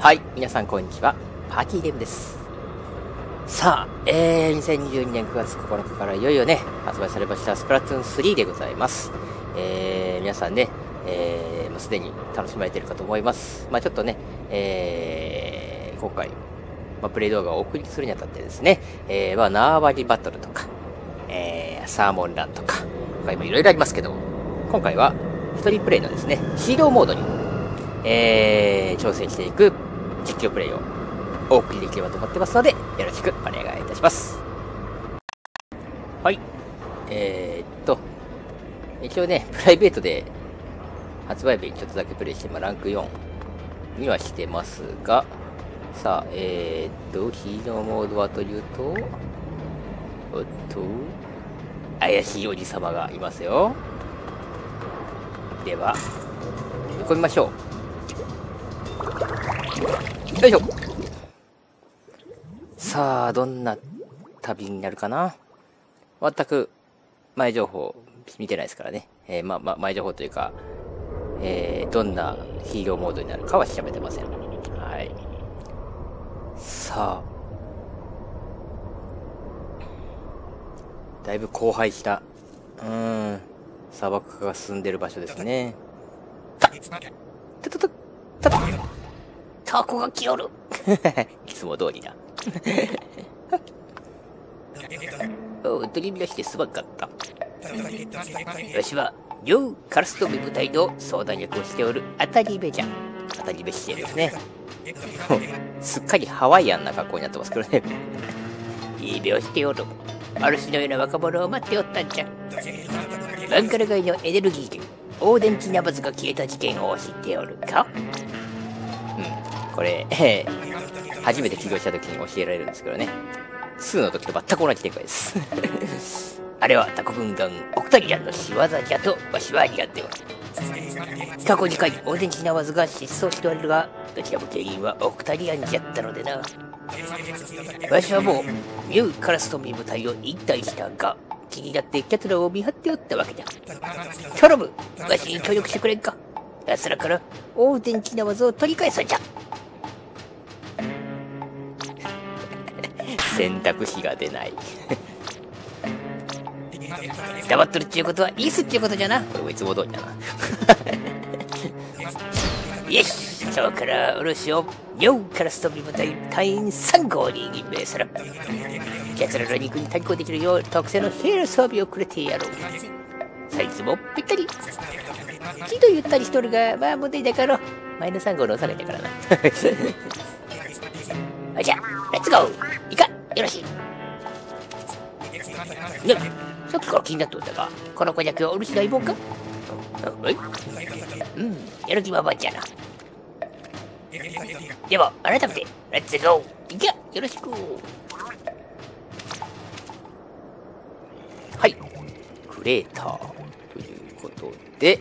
はい、皆さんこんにちは。パーティーデブです。さあ、えー、2022年9月9日からいよいよね、発売されましたスプラトゥーン3でございます。えー、皆さんね、えー、もうすでに楽しまれているかと思います。まあちょっとね、えー、今回、まあ、プレイ動画をお送りするにあたってですね、えー、まあ縄張りバトルとか、えー、サーモンランとか、他にもいろいろありますけど、今回は一人プレイのですね、シードモードに、えー、挑戦していく実況プレイをお送りできればと思ってますので、よろしくお願いいたします。はい。えー、っと、一応ね、プライベートで発売日にちょっとだけプレイして、まあ、ランク4にはしてますが、さあ、えー、っと、ヒーローモードはというと、おっと、怪しいおじさまがいますよ。では、読み込みましょう。よいしょ。さあ、どんな旅になるかな？全く前情報見てないですからね。えー、まま、前情報というか、えー、どんなヒーローモードになるかは調べてません。はい。さあ。だいぶ荒廃した、うーん、砂漠化が進んでる場所ですね。た、たたた、たた、タコが来よる。いつも通りだ。おう、取り乱してすまんかった。わしは、両カラストビ部隊の相談役をしておる当たり部じゃ。当たり部してですね。すっかりハワイアンな格好になってますけどね。いい目をしておる。ある種のような若者を待っておったんじゃ。バンカラ街のエネルギー源、オーデンチナバズが消えた事件を知っておるか、これ、え ー初めて起業した時に教えられるんですけどね。2の時と全く同じ展開です。あれはタコ軍団オクタリアンの仕業じゃとわしはやっておる。過去2回オーデンチナバズが失踪しておるが、どちらも原因はオクタリアンじゃったのでな。わしはもう、ミューカラストミ部隊を引退したが、気になってキャツラを見張っておったわけだ。頼むわしに協力してくれんか奴らからオーデンチナバズを取り返すんじゃ選択肢が出ない。黙っとるっちゅうことは、いいっすっちゅうことじゃな。これもいつも通りだな。よし今日から漆を4カラストビ部隊隊員3号に任命する。奴らの肉に対抗できるよう特製のヘール装備をくれてやろう。サイズもぴったり。木とゆったりしとるが、まあ問題だから、前の3号のおさらいだからな。じゃあ、レッツゴーいかよろしい。ね。さっきから気になっておったが、この子役はお主の相棒か？あはい。うん、やる気満々じゃな。では、改めて、レッツゴーいかよろしく。はい。クレーターということで、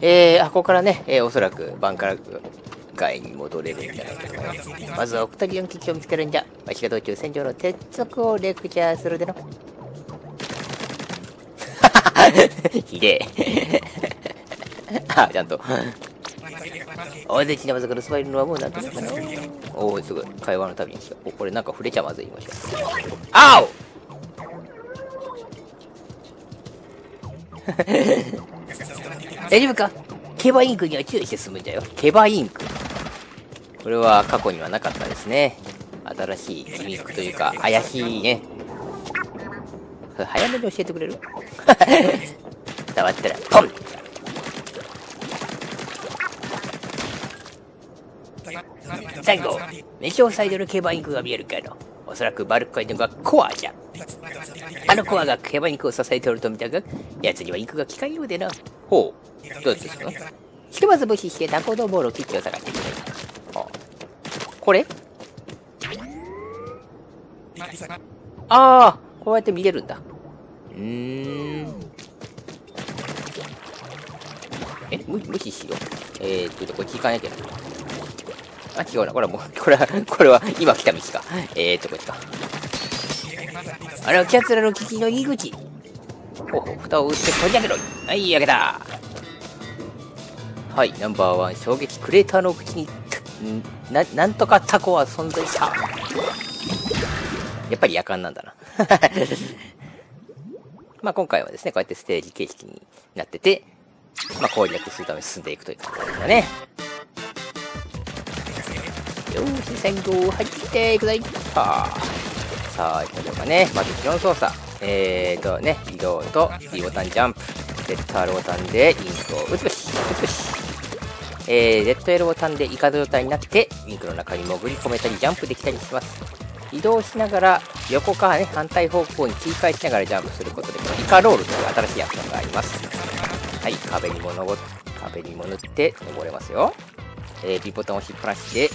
えー、あ、ここからね、えー、おそらくバンカラ街に戻れるんじゃないかと思います。まずはオクタリオン基地を見つけるんじゃ。わしが道中戦場の鉄則をレクチャーするでの。ひでえ。あ、ちゃんと。おでちなまずからスパイルのはもうなんと。おお、すごい。会話のたびにしよう。お、これなんか触れちゃまずい。ましょう。あお 大丈夫か？ケバインクには注意して進むんだよ。ケバインク。これは過去にはなかったですね。新しいギミックというか、怪しいね。早めに教えてくれる？伝わったら、ポン最後、飯をサイドのケバインクが見えるけど、おそらくバルクカイのがコアじゃ。あのコアがケバインクを支えておると見たが、奴にはインクが効かんようでな。ほう。どうですかひとまず無視してタコドボールをキッチを探してくれ。あこれ？ああ、こうやって見れるんだ。うーん。え、無無視しよう。えーっと、これ聞かなきゃ。あ、違うな。これはもう、これは、これは今来た道か。えーっと、こっちか。あれはキャツラの危機の入り口。ほうほう、蓋を打って取り上げろ。はい、開けた。はい、ナンバーワン、衝撃クレーターの口に、な、なんとかタコは存在した。やっぱり夜間なんだな。まあ今回はですね、こうやってステージ形式になってて、まあ攻略するために進んでいくというところですかね。よーし、先行入ってくぞいさあ、行きましょうかね。まず基本操作。えーとね、移動と B ボタンジャンプ。ZR ボタンでインクを打つべし、打つべし。えー、ZL ボタンでイカ状態になって、インクの中に潜り込めたり、ジャンプできたりします。移動しながら、横からね、反対方向に切り返しながらジャンプすることで、このイカロールという新しいアクションがあります。はい、壁にも登っ、壁にも塗って登れますよ。えー、B ボタンを押しっぱなしで、イ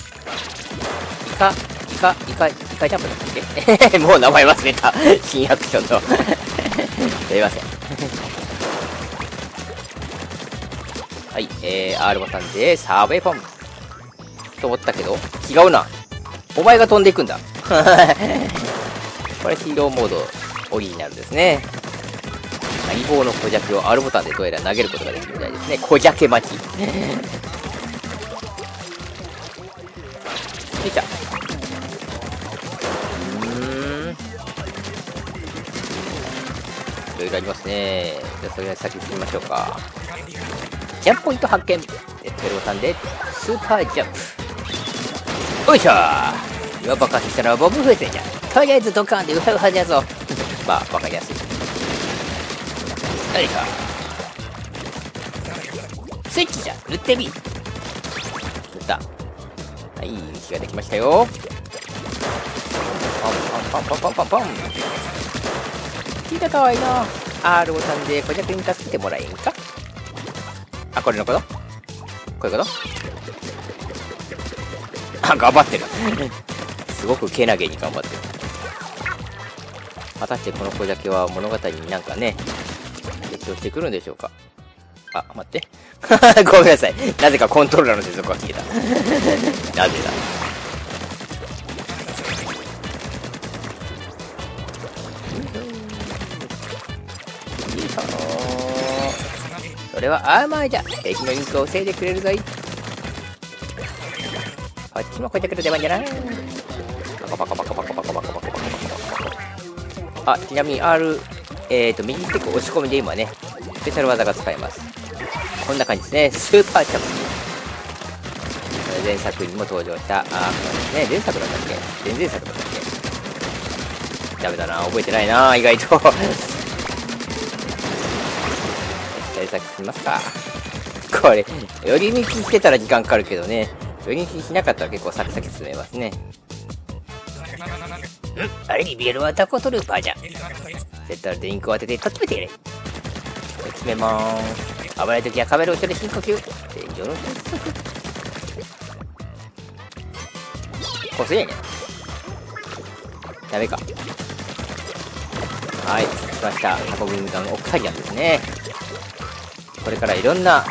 カ、イカ、イカ、イカジャンプだったっけ？もう名前忘れた。新アクションの すいません。はい、えー、R ボタンでサーベイポン。と思ったけど、違うな。お前が飛んでいくんだ。これヒーローモードオリジナルですね。相棒の小弱を R ボタンでどうやら投げることができるみたいですね。小弱待ち。よいしょ。うん。いろいろありますね。じゃあそれで先進みましょうか。ジャンプポイント発見。テルボタンでスーパージャンプ。よいしょ今爆発したのはボブ風船じゃん。とりあえずドカンでウハウハでやぞ。まあ、わかりやすい。よいしょ。スイッチじゃ塗ってみ塗った。はい、道ができましたよ。ポンポンポンポンポンポンポン。聞いたかわいいな。R ボタンで小弱に助けてもらえんか？あ、これのこと？こういうこと？あ、頑張ってる。すごくけなげに頑張ってる。果たしてこの子だけは物語になんかね、適応してくるんでしょうか？あ、待って。ごめんなさい。なぜかコントローラーの接続が消えた。なぜだ？それはアーマーじゃ敵のインクを防いでくれるぞいこっちもこうやってくる出番じゃなパカパカパカパカパカパカパカパカパカあちなみに R えっ、ー、と右ステック押し込みで今ねスペシャル技が使えます。こんな感じですね。スーパーチャップ前作にも登場したあこれですね前作だったっけ？前々作だったっけ？ダメだな覚えてないな意外と。対策しますか？これ、寄り道してたら時間かかるけどね、寄り道しなかったら結構サクサク進めますね。あれに見えるはタコトルーパーじゃ。絶対でインクを当ててときめてやれ。決めまーす。危ない時はカメラ後ろで深呼吸。天井の接続。こすやねダメか。はい、来ました。タコグミガンオクタリアンですね。これからいろんな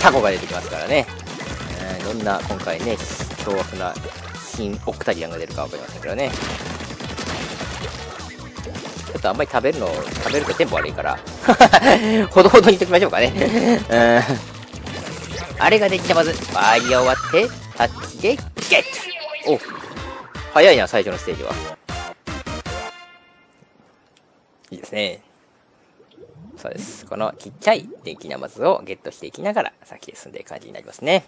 タコが出てきますからね。えー、どんな今回ね、凶悪な新オクタリアンが出るかわかりませんけどね。ょっとあんまり食べるの、食べるとテンポ悪いから、ほどほどにしときましょうかね。うん。あれができたまず、バリ終わって、タッチでゲットお早いな、最初のステージは。いいですね。そうです。このちっちゃい電気ナマズをゲットしていきながら先へ進んでいく感じになりますね。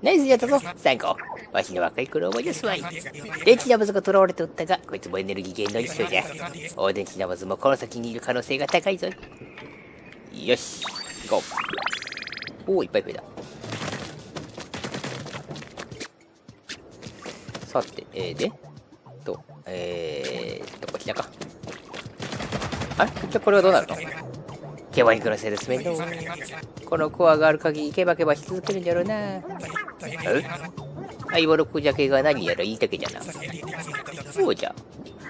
ナイスやったぞ、最高。わしの若い頃思い出すわい。電気ナマズが囚われておったが、こいつもエネルギー源の一緒じゃ。大電気ナマズもこの先にいる可能性が高いぞ。よし、行こう。おお、いっぱい増えた。さて、えー、で、と、えーと、こちらか。あれ？じゃこれはどうなるの？ケバ肉のせいです。めんどこのコアがある限りケバケバし続けるんじゃろうな。え？相棒の小鮭が何やら言いたけじゃな。そうじゃ。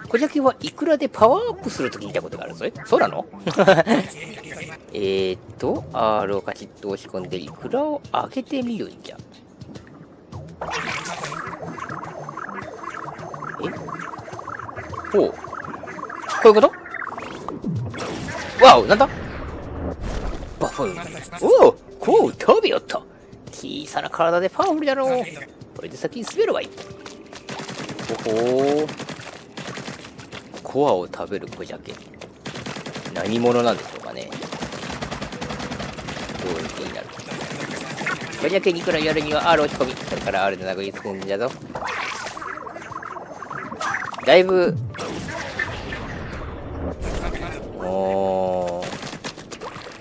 小鮭はいくらでパワーアップすると聞いたことがあるぞ。そうなの？えーっと R をカチッと押し込んでいくらを開けてみるんじゃ。え？ほう。こういうこと？わおなんだ？バフンおおこう飛びよった小さな体でパワフルだろう。これで先に滑るわい。ほほー。コアを食べる小鮭。何者なんでしょうかね。どういう気になる？小鮭にいくらやるには R 落ち込み。それから R で殴りつくんだぞ。だいぶ、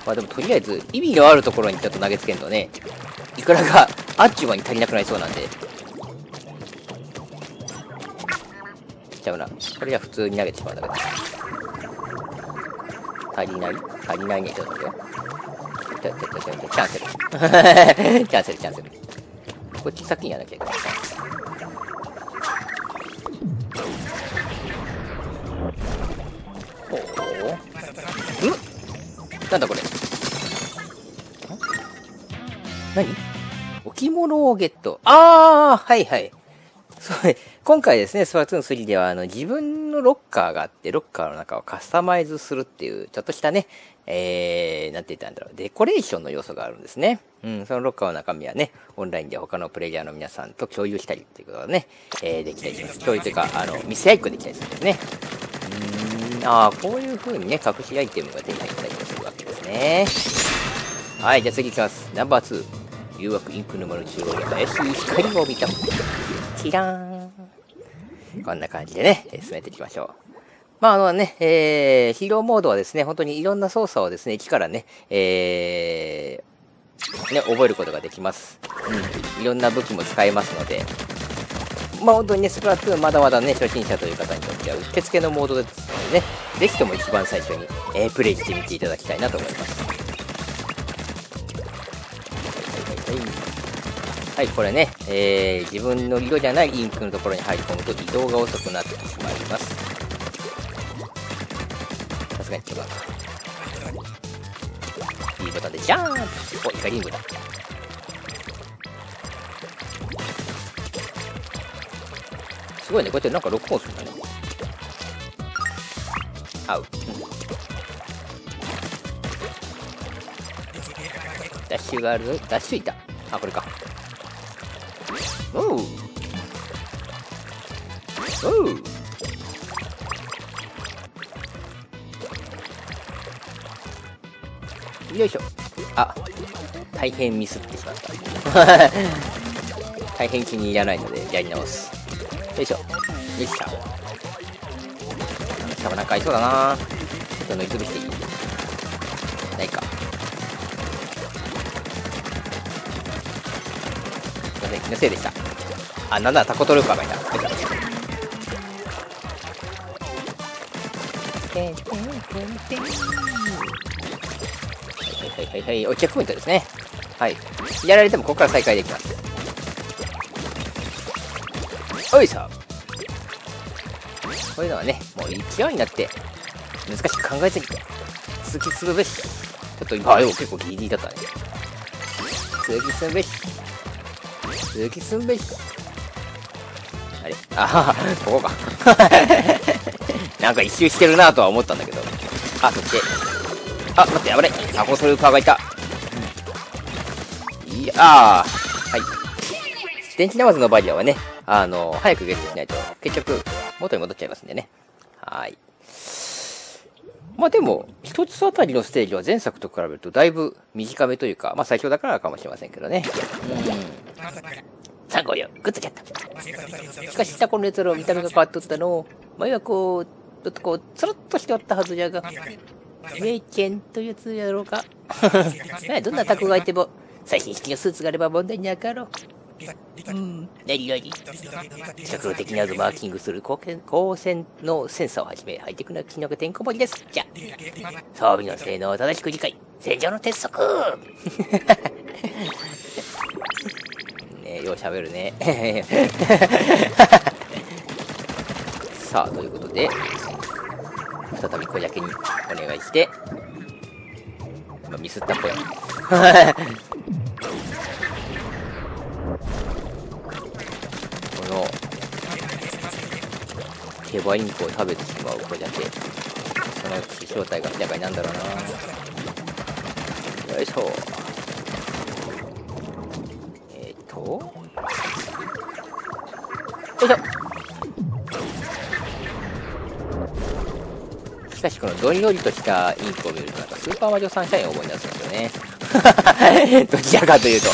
まあでもとりあえず、意味のあるところにちょっと投げつけんとね、いくらがあっちゅうに足りなくなりそうなんで。ちゃうな。これじゃ普通に投げてしまうんだけど。足りない？足りないね。ちょっと待ってよ。ちょ、ちょ、ちょ、ちょ、ちょ、キャンセル。キャンセル、キャンセル。こっち先にやらなきゃいけない。ほう。ん？なんだこれ？何？置物をゲット。あー、はいはい。そう今回ですね、スプラトゥーン3では、あの、自分のロッカーがあって、ロッカーの中をカスタマイズするっていう、ちょっとしたね、えー、なんて言ったんだろう、デコレーションの要素があるんですね。うん、そのロッカーの中身はね、オンラインで他のプレイヤーの皆さんと共有したりっていうことがね、えー、できたりします。共有というか、あの、見せ合いっこできたりするんですね。うーん、ああ、こういう風にね、隠しアイテムが手に入ったりするわけですね。はい、じゃあ次行きます。ナンバー2。誘惑インク沼の中央に怪しい光を見た。キラーン。こんな感じでね、進めていきましょう。まあ、あのね、えー、ヒーローモードはですね、本当にいろんな操作をですね、駅からね、えー、ね、覚えることができます。うん。いろんな武器も使えますので、まあ本当にね、スプラトゥーンまだまだね、初心者という方にとっては、うってつけのモードですのでね、ぜひとも一番最初に、えー、プレイしてみていただきたいなと思います。はい、これね、えー、自分の色じゃないインクのところに入り込むと移動が遅くなってしまいます。さすがに違う。いいボタンでジャーンお、イカリングだ。すごいね、こうやってなんか録音するんだね。合う。ダッシュがある。ダッシュいた。あ、これか。おうよいしょ。あ大変ミスってしまった。大変気に入らないのでやり直す。よいしょ。よいしょ。多分なんか合いそうだな。ちょっと乗り潰していい？ないか。すいません気のせいでした。あ、なんならタコトルーパーがい。た。はい。はい。はい。はい、お、チェックポイントですね。はい。やられてもここから再開できます。おい。さこうい。うのはね、もう勢い。になって、難しく考えすぎて、続きするべし。ちょっと今、あ、でも結構ギリギリだったね。続きするべし。続きするべし。あれああ、ここか。なんか一周してるなとは思ったんだけど。あ、そして。あ、待って、危ない。タコソルカーがいた。いやあはい。電気ナマズのバリアはね、あの、早くゲットしないと、結局、元に戻っちゃいますんでね。はい。まあでも、一つあたりのステージは前作と比べるとだいぶ短めというか、まあ最初だからかもしれませんけどね。うん。3号よ、グッとちゃった。しかし、タコのやつら見た目が変わっとったの。前はこう、ちょっとこう、つるっとしておったはずじゃが、メイチェンというやつやろうか。どんなタコがいても、最新式のスーツがあれば問題になかろう。うん、何々社交的なマーキングする光線のセンサーをはじめ、ハイテクな機能がてんこ盛りです。じゃ、装備の性能を正しく理解。戦場の鉄則喋るね。さあ、ということで、再び小鮭にお願いして、今ミスったっぽい。この、手羽インを食べてしまう小鮭。そのうち正体が明らかになんだろうなよいしょ。しかしこのどんよりとしたインクを見るとなんかスーパーマジョサンシャインを思い出すんですよね。どちらかというと。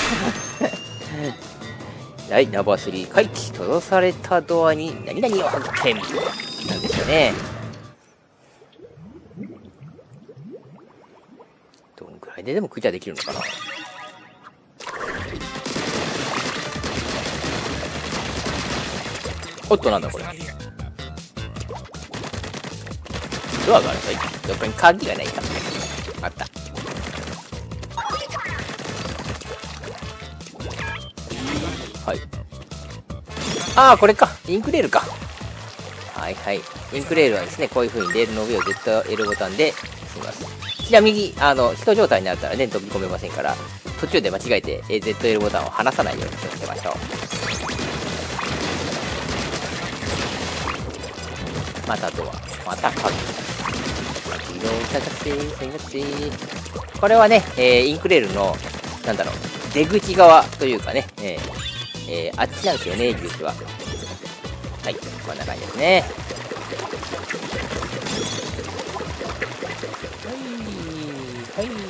はいナンバー3回帰閉ざされたドアに何々を発見。なんですよね。どんくらいででもクリアできるのかな。おっとなんだこれドアがあるぞどっかに鍵がないか。あった。はい。ああこれか。インクレールか。はいはい。インクレールはですねこういう風にレールの上を ZL ボタンで進みます。ちなみにあの人状態になったらね飛び込めませんから途中で間違えて ZL ボタンを離さないように気をつけましょう。またドア。また鍵。移動探せ探せこれはね、えー、インクレールのなんだろう出口側というかね、えーえー、あっちなんですよね入り口ははいこんな感じですね。はいはいは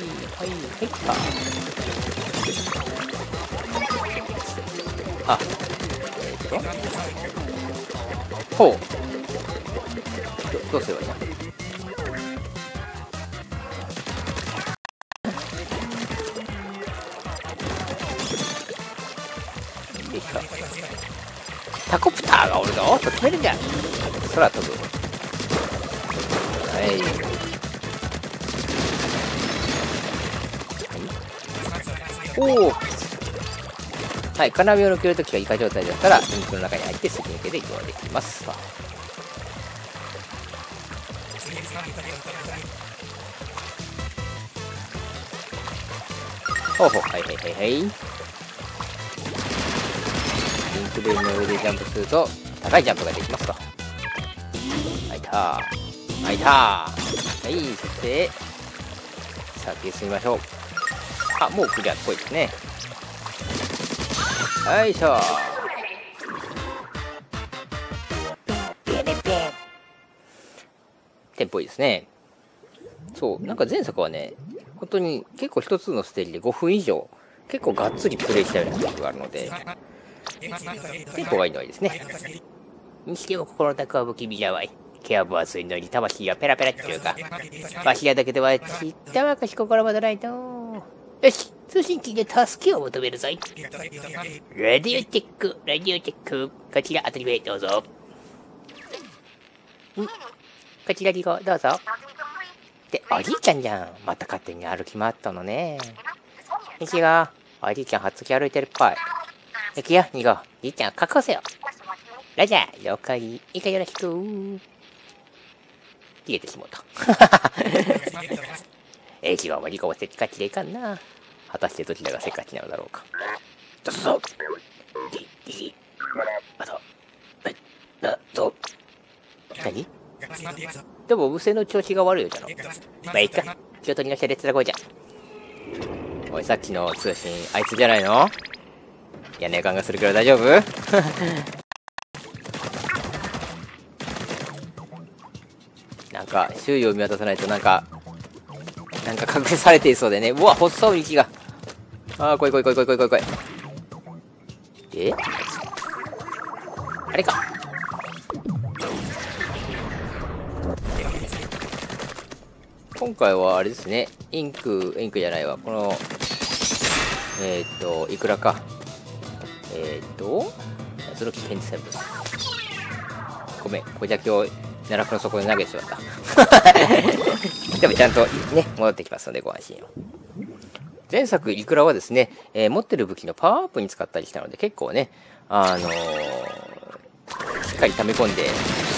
いはいかあえー、っとほうどうすればいいなタコプターがおるぞ。と決めるんじゃ。ん空飛ぶ。はい。おおはい。金網を抜けるときはイカ状態だったら肉の中に入ってすり抜けで移動できます。ほうほう。はいはいはいはい。インクレールの上でジャンプすると高いジャンプができますと。はいた。はいた。はいそして先へ進みましょう。あもうクリアっぽいですね。よいしょ。テンポいいですね。そうなんか前作はね本当に結構一つのステージで5分以上結構がっつりプレイしたような記憶があるのでテンポがいいのはいいですね。にしても心の中は不気味じゃわい。毛は分厚いのに魂はペラペラっていうか。わしらだけではちったわかし心もとないと。よし通信機で助けを求めるぞい。ラディオチェックラディオチェック。こちら当たり前どうぞ。ん。こちらにごどうぞ。っておじいちゃんじゃん。また勝手に歩き回ったのね。いちごおじいちゃんはっつき歩いてるっぽい。行くよ2号。じいちゃん確保せよ。ラジャー了解いいかよろしく。消えてしもうとえちごも2号もせっかちでいかんな。果たしてどちらがせっかちなのだろうか。どうぞ。リリあとなど何？でも、無線の調子が悪いよじゃの。まあ、いいか。気を取り直してレッツラゴーじゃ。おい、さっきの通信、あいつじゃないの？嫌な予感がするけど大丈夫？なんか、周囲を見渡さないとなんか、なんか隠されていそうでね。うわ、細い道が。ああ、来い来い来い来い来い来い来い。え？あれか。今回はあれですね、インク、インクじゃないわ、この、えー、っと、いくらか。えー、っと、謎の危険成分。ごめん、これじゃ今日、奈落の底に投げてしまった。でもちゃんとね、戻ってきますのでご安心を。前作、イクラはですね、えー、持ってる武器のパワーアップに使ったりしたので、結構ね、あのー、しっかり溜め込んで、し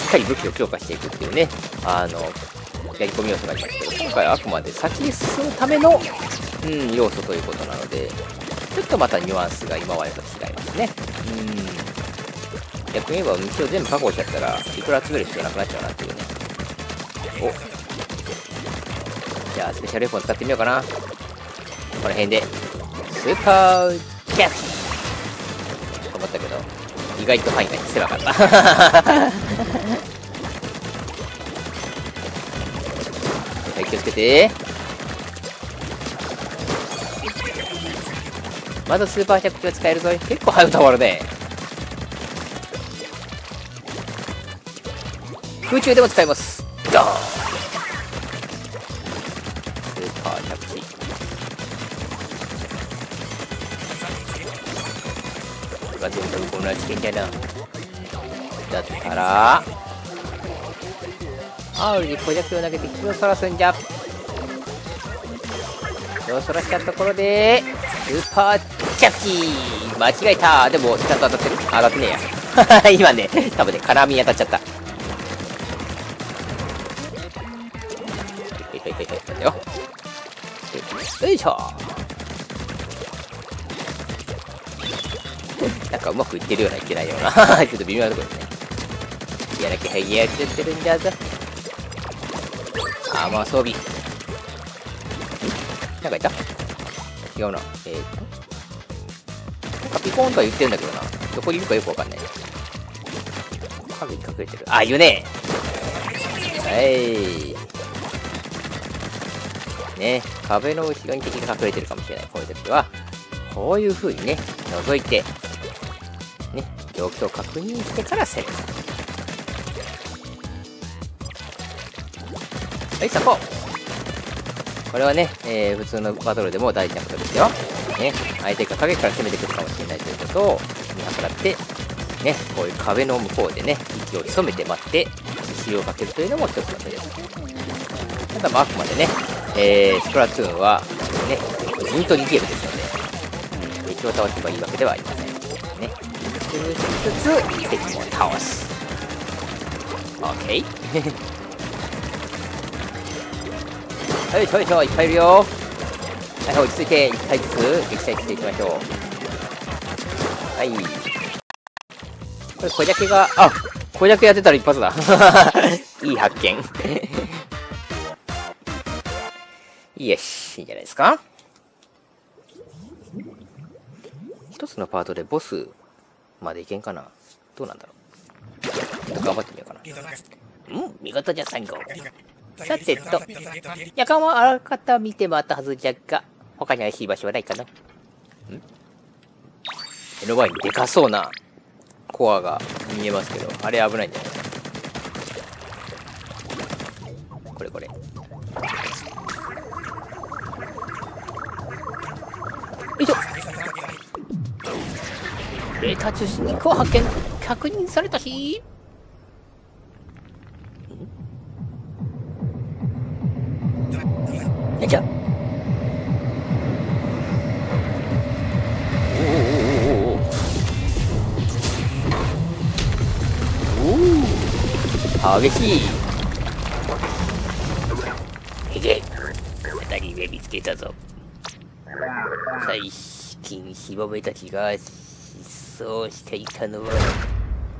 っかり武器を強化していくっていうね、あのやり込み要素がありますけど、今回はあくまで先に進むための、うん、要素ということなので、ちょっとまたニュアンスが今までと違いますね。うん。逆に言えば道を全部確保しちゃったら、いくら集める必要なくなっちゃうなっていうね。おじゃあ、スペシャルエフォン使ってみようかな。この辺で、スーパーキャッチと思ったけど、意外と範囲が狭かった はい気をつけてまだスーパー着地は使えるぞ。結構早く溜まるね。空中でも使えます。ドーン。スーパー着地が全部こんな危険だな。だったら。アウルに小弱を投げて気をそらすんじゃ。気をそらしたところでスーパー着地間違えた。でもちゃんと当たってる。当たってねえや。今ね多分ね金網に当たっちゃった。はいはいはいはい待てよ。よいしょ。なんかうまくいってるようないってないような。ちょっと微妙なところですね。やらきゃやっちゃってるんだぞ。アーマー装備なんかいた？違うな。えー、と。カピコーンとは言ってるんだけどな。どこにいるかよくわかんない。影に隠れてる。あいるね。はい。ね。壁の後ろに敵が隠れてるかもしれない。こういう時はこういう風にね覗いてね状況を確認してから攻める。はいそここれはね、えー、普通のバトルでも大事なことですよ。ね、相手が影から攻めてくるかもしれないということを見計らって、ね、こういう壁の向こうでね、息を潜めて待って、石をかけるというのも一つの手です。ただまあ、あくまでね、えー、スプラトゥーンは、ね、ずっと2ゲームですので、敵を倒せばいいわけではありません。ね、工夫しつつ、敵も倒す。OK? よいしょよいしょいっぱいいるよ。はい落ち着いて1体ずつ撃退していきましょう。はい。これ小鮭があ小鮭やってたら一発だ。いい発見。よしいいんじゃないですか。一つのパートでボスまでいけんかな。どうなんだろう。頑張ってみようかな。うん見事じゃ3号さてと、夜間はあらかた見て回ったはずじゃが、他に怪しい場所はないかな。ん？目の前にでかそうなコアが見えますけど、あれ危ないんじゃない？これこれ。よいしょ。レーター中心にコア発見。確認されたしいしょおお激しいいけ当たり目見つけたぞ最近しぼめたちが失踪していたのは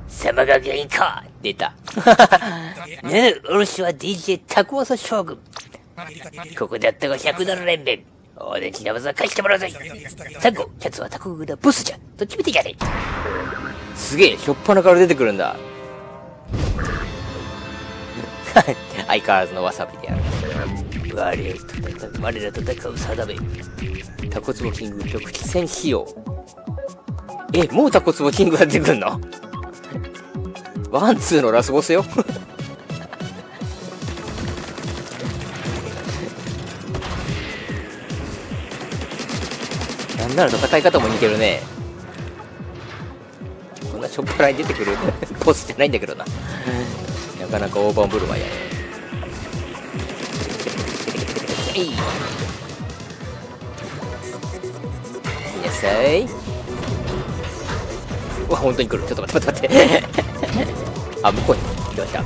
様が原因か出たねえ、おろしは DJ タコワサ将軍ここであったが100ドル連弁。おでちなまずは返してもらうぜ。サンゴ、キャツはタコグだボスじゃ。どっち見てじゃねすげえ、しょっぱなから出てくるんだ。相変わらずのわさびである。我と戦う、我らと戦う定め。タコツボキング局地戦仕様。え、もうタコツボキングが出てくんの？ワン、ツーのラスボスよなんなら戦い方も似てるねこんなしょっぱなに出てくるボスじゃないんだけどななかなか大盤振る舞いやねいいなさい。うわ、本当に来る。ちょっと待って待って待って。あ、向こうに来ました。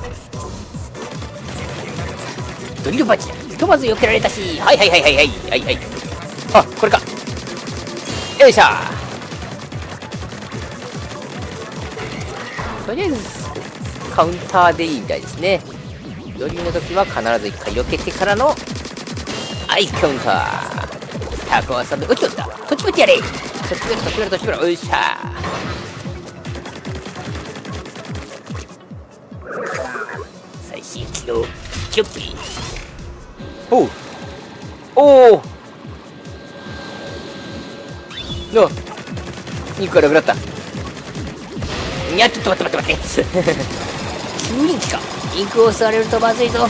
ドリルバチひとまず避けられたし。はいはいはいはいはい。はいはい。あ、これか。よいしょ。とりあえずカウンターでいいみたいですね。ドリルの時は必ず一回避けてからのはいカウンター。タコはさんで打ち取ったこっちこっちやれ。こっちめろとっちめろとっちめろよいしょっち機能っちッっちおうおおの2個ラブだった。いやちょっと待って待って待って。急人気かインクを吸われるとまずいぞ。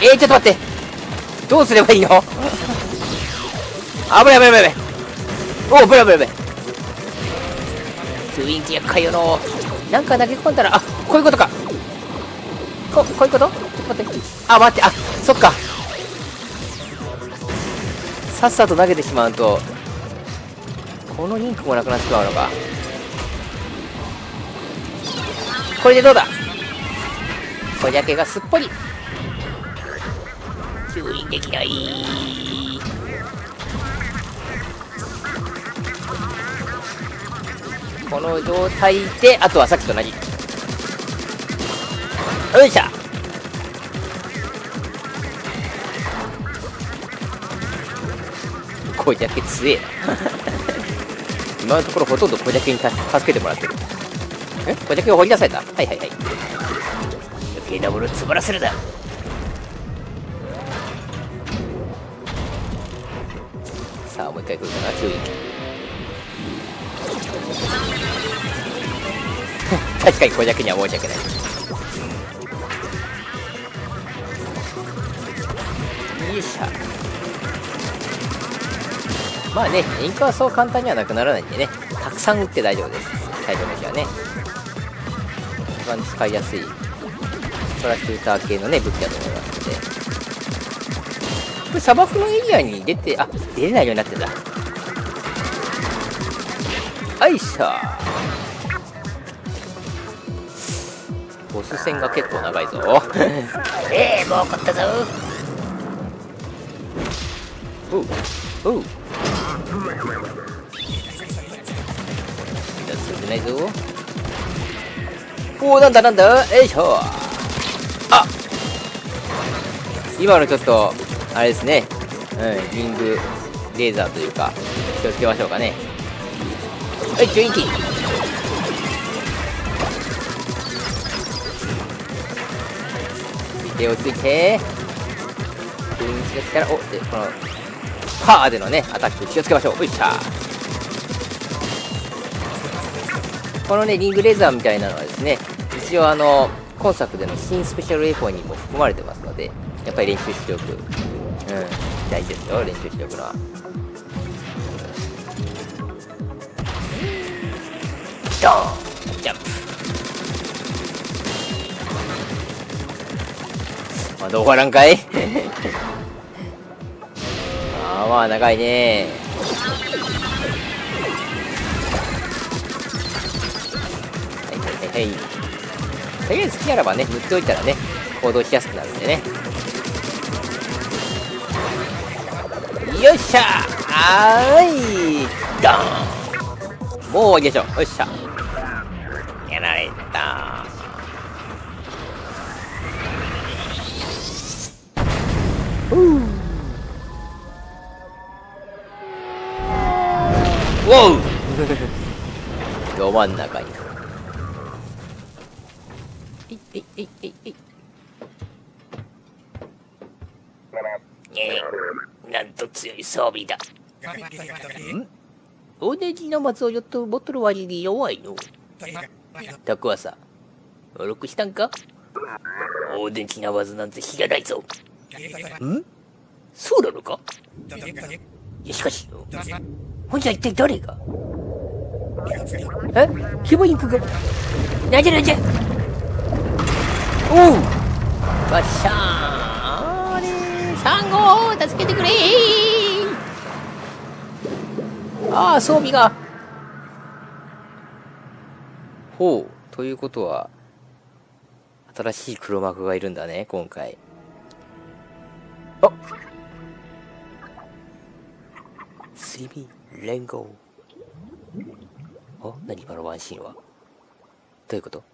えー、ちょっと待って。どうすればいいの？危ない危ない危ない。おお危ない危ない危ない。雰囲気厄介よの。なんか投げ込んだらあこういうことか。ここういうこと？待って。あ待ってあそっか。さっさと投げてしまうとこのリンクもなくなってしまうのか。これでどうだ？こじゃけがすっぽり。吸引できない。この状態であとはさっきと同じ。よいしょ。こじゃけ強えな。今のところほとんど小ジャケに助けてもらってる。え？小ジャケを掘り出された？はいはいはい。余計なもの詰まらせるな。さあもう一回来るかな。注意。確かに小ジャケには申し訳ない。まあねインクはそう簡単にはなくならないんでね。たくさん打って大丈夫です。最初のうちはね。一番使いやすいトラシューター系のね武器だと思いますので。これ砂漠のエリアに出てあ出れないようになってんだ。よいしょボス戦が結構長いぞ。ええもう怒ったぞ。おうおう進んでないぞおおなんだなんだよいしょあ今のちょっとあれですねうんリングレーザーというか気をつけましょうかねはいジョインキ手をついてジョインキが来たらおでこのパーでのねアタック気をつけましょう。よいしょこのねリングレーザーみたいなのはですね一応あの今作での新スペシャルエフォンにも含まれてますのでやっぱり練習しておく。うん大事ですよ練習しておくのは。ドーンジャンプ。まだ終わらんかい？まあ長いね。はいはいはいはい。とりあえず好きならばね塗っておいたらね行動しやすくなるんでね。よっしゃあーいドーン!もう終わりでしょ。よっしゃ。真ん中に。いいいいいい。ええ。なんと強い装備だ。ん同じの松をよっとボトル割りに弱いの。タクワさ登録したんか？大電気な技なんて知らないぞ。ん？そうなのか？いやしかしほんじゃ一体誰が？え？キボインクがなんじゃなんじゃおう。わっしゃーれサンゴ助けてくれああ装備が。ほう。ということは新しい黒幕がいるんだね今回。あ。スリミ連合お何今のワンシーンは。どういうこと？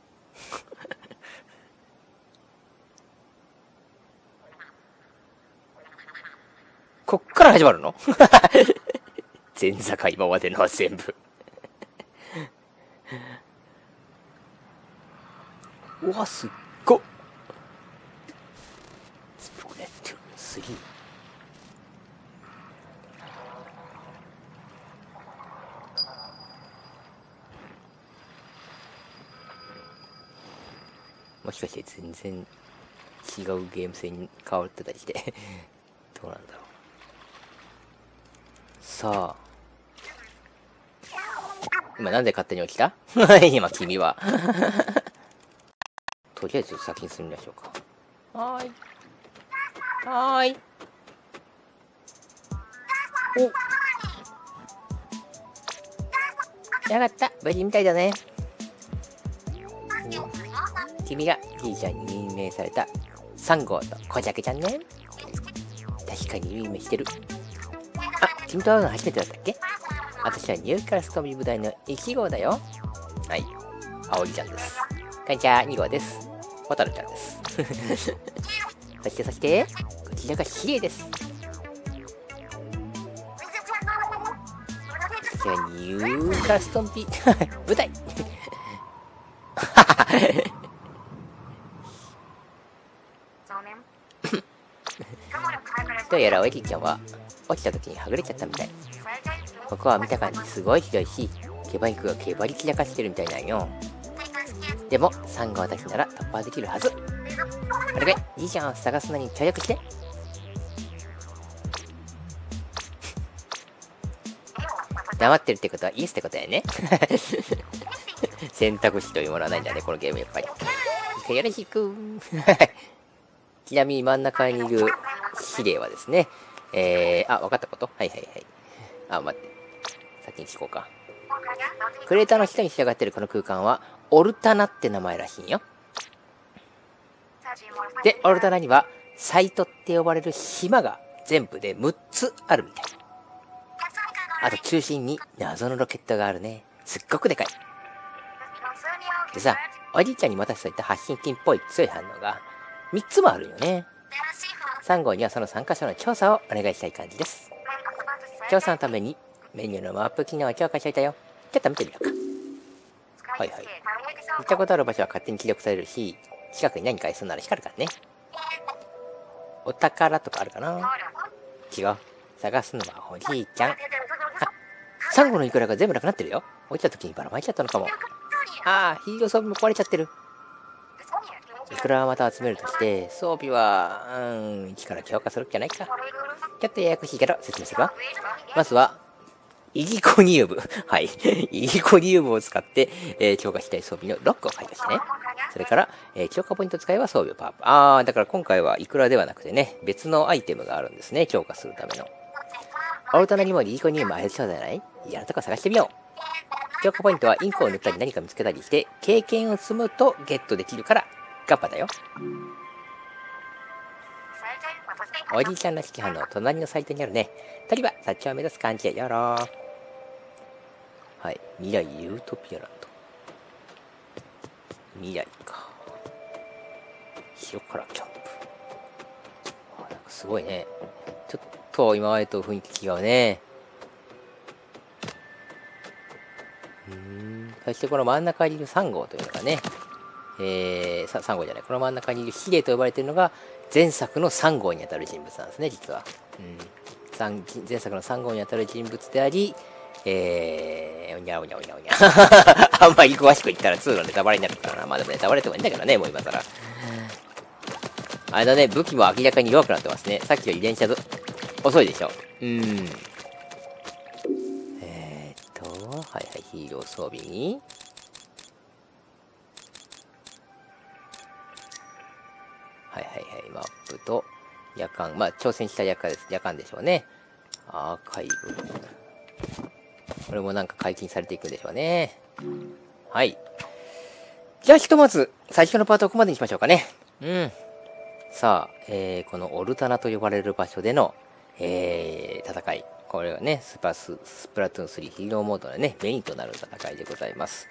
こっから始まるの？前座か今までのは全部。うわ、すっごスプレッ3。全然違うゲーム性に変わってたりして どうなんだろう。さあ。今なんで勝手に起きた？今君は とりあえず先に進みましょうか。はーい。はーい。おやがった。無事みたいだね。君がじいちゃんに任命された3号とこじゃけちゃんね。確かに任命してる。あ、君と会うの初めてだったっけ？私はニューカラストビ部隊の1号だよ。はい。青木ちゃんです。こんにちは、2号です。ホタルちゃんです。そしてそして、こちらがシエです。こちらニューカラストンビ 部隊どうやらおえきちゃんは落ちた時にはぐれちゃったみたい。ここは見た感じすごい広いし、ケバ肉がけばり散らかしてるみたいなんよ。でも、サンゴ私なら突破できるはず。お願い、じいちゃんを探すのに協力して。黙ってるってことはイエスってことやね。選択肢というものはないんだね、このゲームやっぱり。よろしく。ちなみに真ん中にいる司令はですね、えー、あ、分かったこと？はいはいはい。あ、待って。先に聞こうか。クレーターの下に仕上がってるこの空間は、オルタナって名前らしいんよ。で、オルタナには、サイトって呼ばれる島が全部で6つあるみたい。あと中心に謎のロケットがあるね。すっごくでかい。でさ、おじいちゃんにまたそういた発信金っぽい強い反応が3つもあるよね。3号にはその3箇所の調査をお願いしたい感じです。調査のためにメニューのマップ機能を強化していたよ。ちょっと見てみようか。はいはい。行ったことある場所は勝手に記録されるし、近くに何かするなら光るからね。お宝とかあるかな？違う。探すのはおじいちゃん。あ、サンゴのイクラが全部なくなってるよ。落ちた時にばらまいちゃったのかも。ああ、ヒーロー装備も壊れちゃってる。いくらまた集めるとして、装備は、うん、一から強化するっきゃないか。ちょっとややこしいけど、説明するわ。まずは、イギコニウム。はい。イギコニウムを使って、えー、強化したい装備のロックを解除してね。それから、えー、強化ポイント使えば装備をパーアップ。あー、だから今回はいくらではなくてね、別のアイテムがあるんですね。強化するための。オルタナにもイギコニウムありそうじゃない？やるとこ探してみよう。強化ポイントはインクを塗ったり何か見つけたりして、経験を積むとゲットできるから、ガッパだよ。おじいちゃんらしき班の隣のサイトにあるね。鳥は、サッチを目指す感じでやろう。はい。未来ユートピアランド。未来か。塩辛キャンプ。あ、なんかすごいね。ちょっと今までと雰囲気違うね。うん。そしてこの真ん中にいる3号というのがね、えー、3号じゃない、この真ん中にいるヒデと呼ばれているのが、前作の3号にあたる人物なんですね、実は。うん、前作の3号にあたる人物であり、えー、おにゃおにゃおにゃおにゃ。あんまり詳しく言ったら2のネタバレになるからな。まあでもネタバレてもいいんだけどね、もう今更。あれだね、武器も明らかに弱くなってますね。さっきより電車ず、遅いでしょ。うん。えー、っと、はいはい、ヒーロー装備に、はいはいはい、マップと、夜間、まあ、挑戦した夜間です。夜間でしょうね。アーカイブ。これもなんか解禁されていくんでしょうね。はい。じゃあひとまず、最初のパートはここまでにしましょうかね。うん。さあ、えー、このオルタナと呼ばれる場所での、えー、戦い。これはね、スパス、スプラトゥーン3ヒーローモードのね、メインとなる戦いでございます。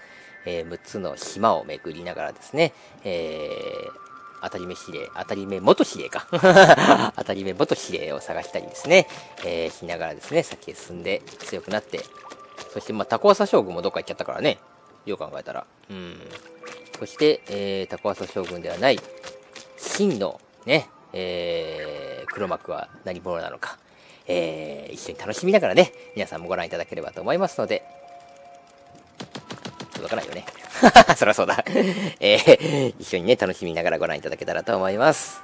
えー、6つの島を巡りながらですね、えー、当たり目指令、当たり目元指令か。当たり目元指令を探したりですね、えー、しながらですね、先へ進んで強くなって、そして、まあ、タコワサ将軍もどっか行っちゃったからね。よう考えたら。うん。そして、えー、タコワサ将軍ではない、真の、ね、えー、黒幕は何者なのか、えー、一緒に楽しみながらね、皆さんもご覧いただければと思いますので、届かないよね。そりゃそうだ。えー、一緒にね、楽しみながらご覧いただけたらと思います。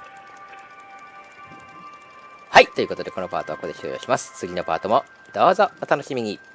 はい、ということでこのパートはここで終了します。次のパートもどうぞお楽しみに。